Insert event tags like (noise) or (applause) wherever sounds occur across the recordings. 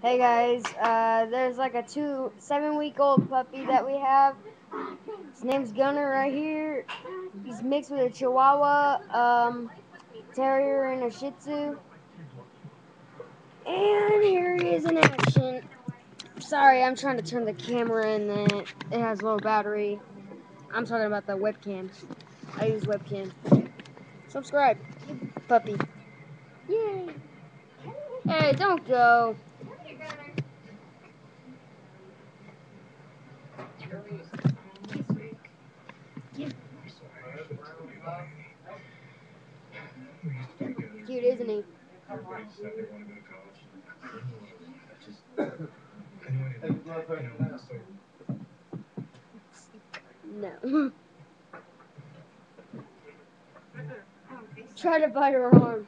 Hey guys, uh, there's like a two, seven week old puppy that we have. His name's Gunner right here. He's mixed with a Chihuahua, um, Terrier, and a Shih Tzu. And here he is in action. Sorry, I'm trying to turn the camera in that it has low battery. I'm talking about the webcam. I use webcam. Subscribe, puppy. Yay! Hey, don't go. Cute, isn't he? No. Try to bite her arm.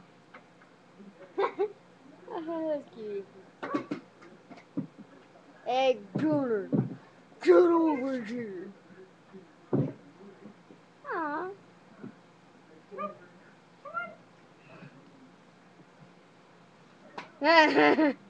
(laughs) That's cute. Hey, Gunner, get over here. Aw. a (laughs)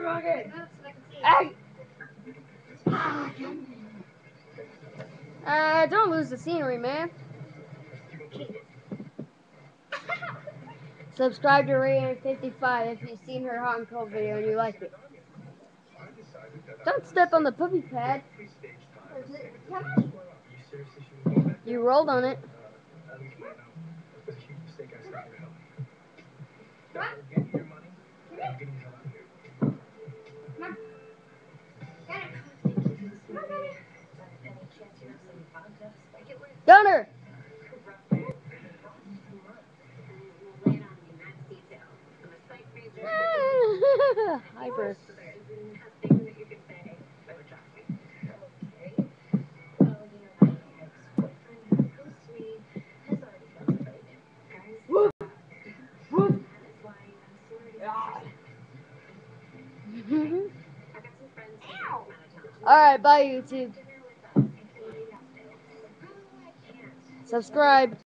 Rocket! Hey! Uh, don't lose the scenery, man. Subscribe to Rayan55 if you've seen her hot and cold video and you like it. Don't step on the puppy pad. You rolled on it. Gunner! (laughs) Hyper. (laughs) Whoop! Alright, bye YouTube. Subscribe.